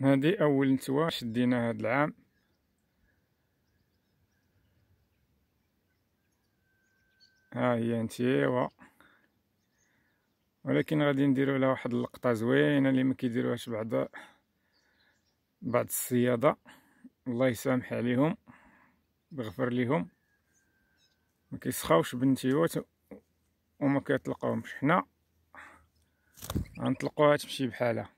هادي أول نتوى شدينا هاد العام. ها هي نتيوا ولكن غادي نديرو لها واحد اللقطة زوينة اللي ما كيديروهاش بعض بعض الصيادة. الله يسامح عليهم. بغفر ليهم. ما كيسخاوش بالنتيوات وما كيطلقوهمش حنا. غنطلقوها تمشي بحالها.